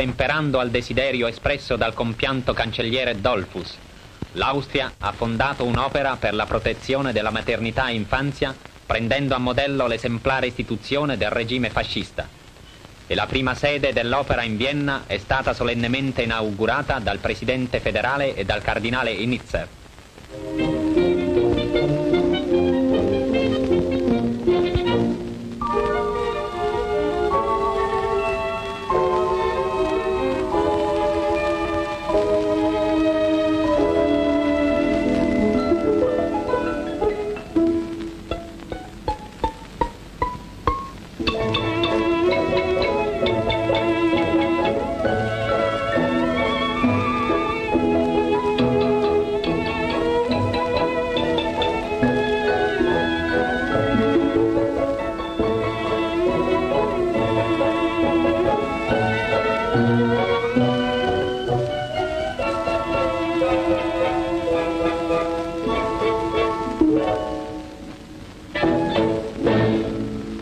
ottemperando al desiderio espresso dal compianto cancelliere Dollfuss. L'Austria ha fondato un'opera per la protezione della maternità e infanzia, prendendo a modello l'esemplare istituzione del regime fascista. E la prima sede dell'opera in Vienna è stata solennemente inaugurata dal presidente federale e dal cardinale Initzer.